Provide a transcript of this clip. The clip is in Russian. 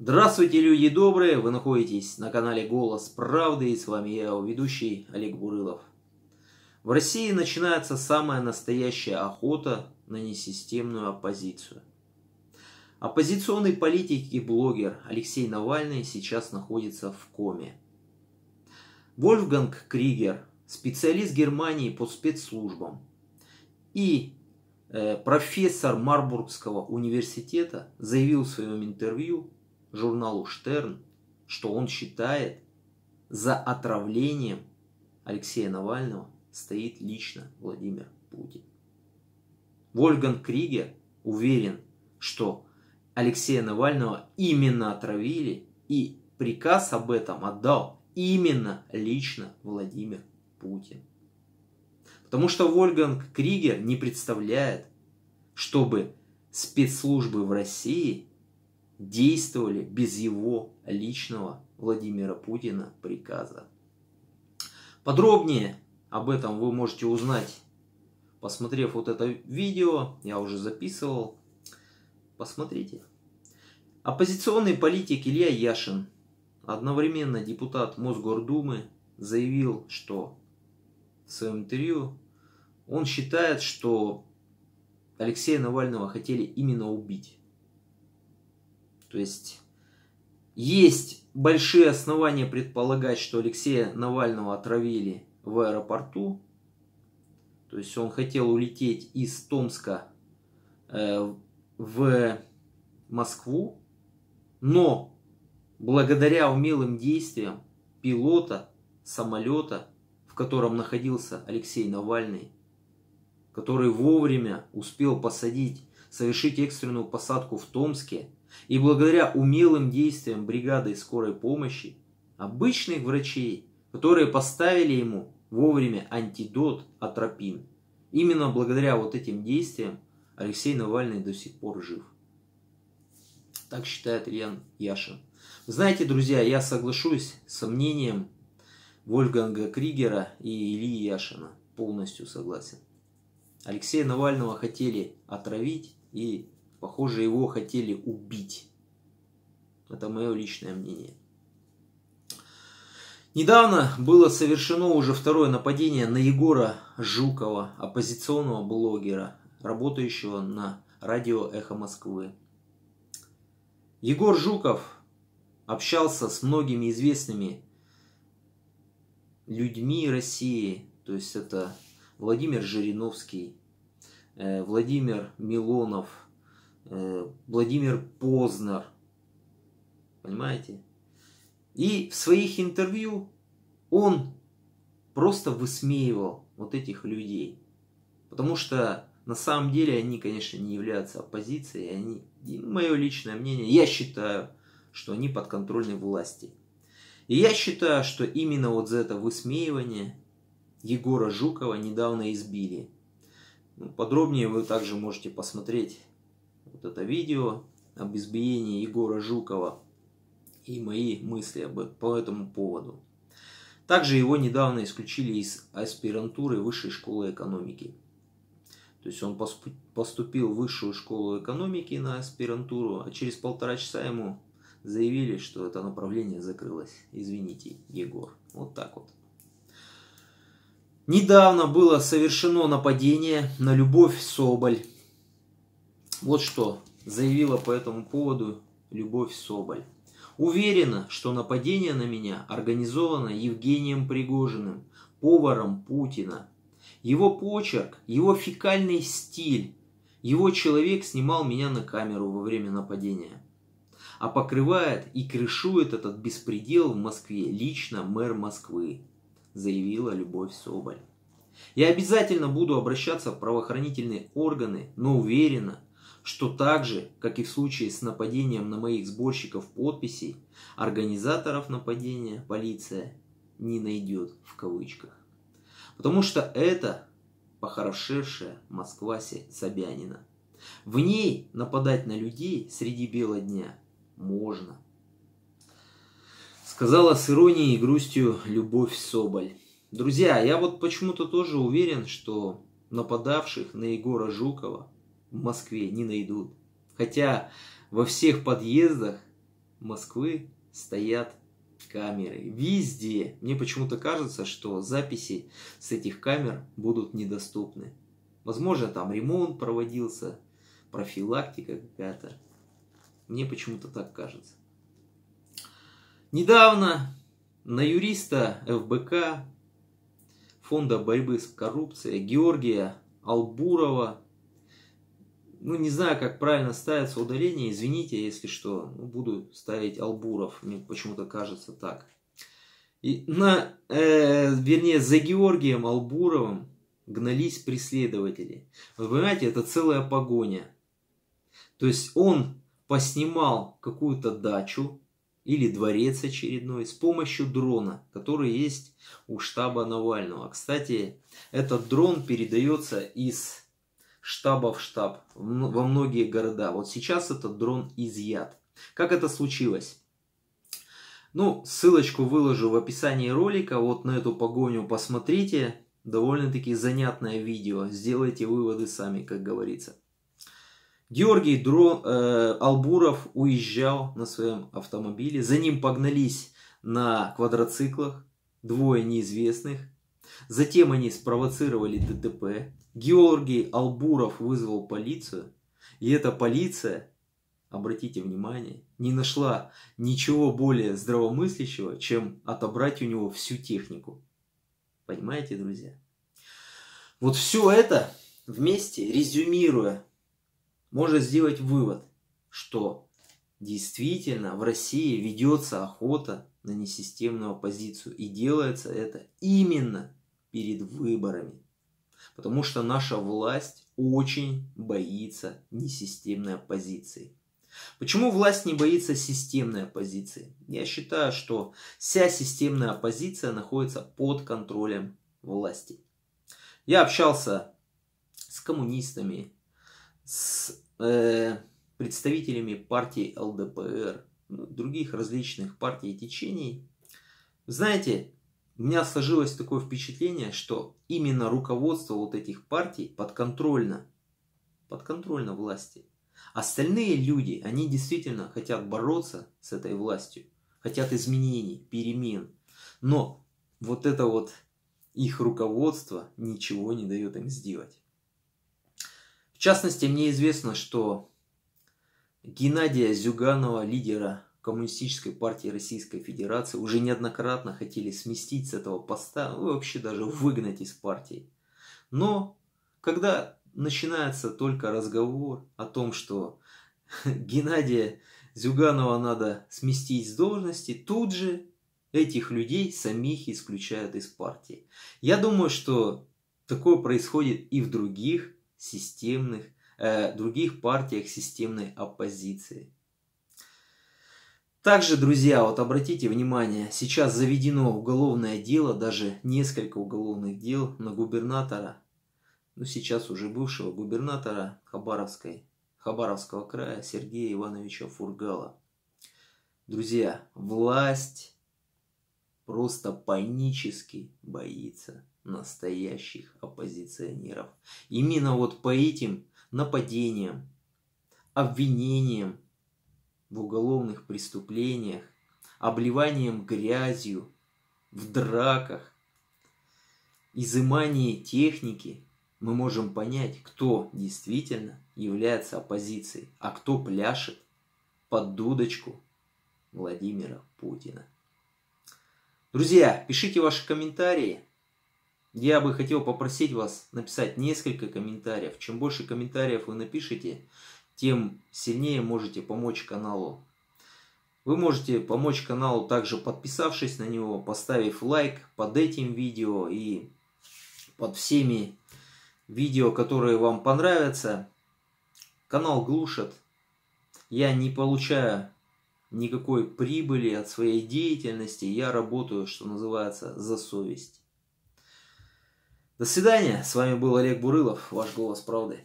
Здравствуйте, люди добрые! Вы находитесь на канале Голос Правды и с вами я, ведущий Олег Бурылов. В России начинается самая настоящая охота на несистемную оппозицию. Оппозиционный политик и блогер Алексей Навальный сейчас находится в коме. Вольфганг Кригер, специалист Германии по спецслужбам и э, профессор Марбургского университета, заявил в своем интервью журналу Штерн, что он считает, за отравлением Алексея Навального стоит лично Владимир Путин. Вольган Кригер уверен, что Алексея Навального именно отравили и приказ об этом отдал именно лично Владимир Путин. Потому что Вольганг Кригер не представляет, чтобы спецслужбы в России действовали без его личного Владимира Путина приказа. Подробнее об этом вы можете узнать, посмотрев вот это видео. Я уже записывал. Посмотрите. Оппозиционный политик Илья Яшин, одновременно депутат Мосгордумы, заявил, что в своем интервью он считает, что Алексея Навального хотели именно убить. То есть есть большие основания предполагать, что Алексея Навального отравили в аэропорту. То есть он хотел улететь из Томска э, в Москву, но благодаря умелым действиям пилота самолета, в котором находился Алексей Навальный, который вовремя успел посадить, совершить экстренную посадку в Томске – и благодаря умелым действиям бригады скорой помощи, обычных врачей, которые поставили ему вовремя антидот атропин, именно благодаря вот этим действиям Алексей Навальный до сих пор жив. Так считает Ильян Яшин. Знаете, друзья, я соглашусь с мнением Вольфганга Кригера и Ильи Яшина. Полностью согласен. Алексея Навального хотели отравить и Похоже, его хотели убить. Это мое личное мнение. Недавно было совершено уже второе нападение на Егора Жукова, оппозиционного блогера, работающего на радио «Эхо Москвы». Егор Жуков общался с многими известными людьми России, то есть это Владимир Жириновский, э, Владимир Милонов – Владимир Познер. Понимаете? И в своих интервью он просто высмеивал вот этих людей. Потому что на самом деле они, конечно, не являются оппозицией. Они, мое личное мнение, я считаю, что они подконтрольны власти. И я считаю, что именно вот за это высмеивание Егора Жукова недавно избили. Ну, подробнее вы также можете посмотреть вот это видео об избиении Егора Жукова и мои мысли об, по этому поводу. Также его недавно исключили из аспирантуры Высшей школы экономики. То есть он поступил в Высшую школу экономики на аспирантуру, а через полтора часа ему заявили, что это направление закрылось. Извините, Егор. Вот так вот. Недавно было совершено нападение на Любовь Соболь. Вот что заявила по этому поводу Любовь Соболь. Уверена, что нападение на меня организовано Евгением Пригожиным, поваром Путина. Его почерк, его фекальный стиль, его человек снимал меня на камеру во время нападения. А покрывает и крышует этот беспредел в Москве лично мэр Москвы, заявила Любовь Соболь. Я обязательно буду обращаться в правоохранительные органы, но уверена, что так же, как и в случае с нападением на моих сборщиков подписей, организаторов нападения полиция не найдет в кавычках. Потому что это похорошевшая Москва Собянина. В ней нападать на людей среди бела дня можно. Сказала с иронией и грустью Любовь Соболь. Друзья, я вот почему-то тоже уверен, что нападавших на Егора Жукова в Москве не найдут. Хотя во всех подъездах Москвы стоят камеры. Везде. Мне почему-то кажется, что записи с этих камер будут недоступны. Возможно, там ремонт проводился, профилактика какая-то. Мне почему-то так кажется. Недавно на юриста ФБК Фонда борьбы с коррупцией Георгия Албурова ну, не знаю, как правильно ставится ударение, извините, если что, ну, буду ставить Албуров, мне почему-то кажется так. И на, э, вернее, за Георгием Албуровым гнались преследователи. Вы понимаете, это целая погоня. То есть он поснимал какую-то дачу или дворец очередной с помощью дрона, который есть у штаба Навального. Кстати, этот дрон передается из штаба в штаб во многие города. Вот сейчас этот дрон изъят. Как это случилось? Ну, ссылочку выложу в описании ролика. Вот на эту погоню посмотрите. Довольно-таки занятное видео. Сделайте выводы сами, как говорится. Георгий Дро, э, Албуров уезжал на своем автомобиле. За ним погнались на квадроциклах двое неизвестных. Затем они спровоцировали ДТП. Георгий Албуров вызвал полицию, и эта полиция, обратите внимание, не нашла ничего более здравомыслящего, чем отобрать у него всю технику. Понимаете, друзья? Вот все это вместе, резюмируя, можно сделать вывод, что действительно в России ведется охота на несистемную оппозицию. И делается это именно перед выборами. Потому что наша власть очень боится несистемной оппозиции. Почему власть не боится системной оппозиции? Я считаю, что вся системная оппозиция находится под контролем власти. Я общался с коммунистами, с э, представителями партии ЛДПР, других различных партий и течений. Знаете, у меня сложилось такое впечатление, что именно руководство вот этих партий подконтрольно, подконтрольно власти. Остальные люди, они действительно хотят бороться с этой властью, хотят изменений, перемен. Но вот это вот их руководство ничего не дает им сделать. В частности, мне известно, что Геннадия Зюганова, лидера Коммунистической партии Российской Федерации уже неоднократно хотели сместить с этого поста, ну, вообще даже выгнать из партии. Но когда начинается только разговор о том, что Геннадия Зюганова надо сместить с должности, тут же этих людей самих исключают из партии. Я думаю, что такое происходит и в других системных, э, других партиях системной оппозиции. Также, друзья, вот обратите внимание, сейчас заведено уголовное дело, даже несколько уголовных дел на губернатора, ну сейчас уже бывшего губернатора Хабаровской, Хабаровского края Сергея Ивановича Фургала. Друзья, власть просто панически боится настоящих оппозиционеров. Именно вот по этим нападениям, обвинениям, в уголовных преступлениях, обливанием грязью, в драках, изымании техники, мы можем понять, кто действительно является оппозицией, а кто пляшет под дудочку Владимира Путина. Друзья, пишите ваши комментарии. Я бы хотел попросить вас написать несколько комментариев. Чем больше комментариев вы напишите, тем сильнее можете помочь каналу. Вы можете помочь каналу также подписавшись на него, поставив лайк под этим видео и под всеми видео, которые вам понравятся. Канал глушат. Я не получаю никакой прибыли от своей деятельности. Я работаю, что называется, за совесть. До свидания. С вами был Олег Бурылов, ваш голос правды.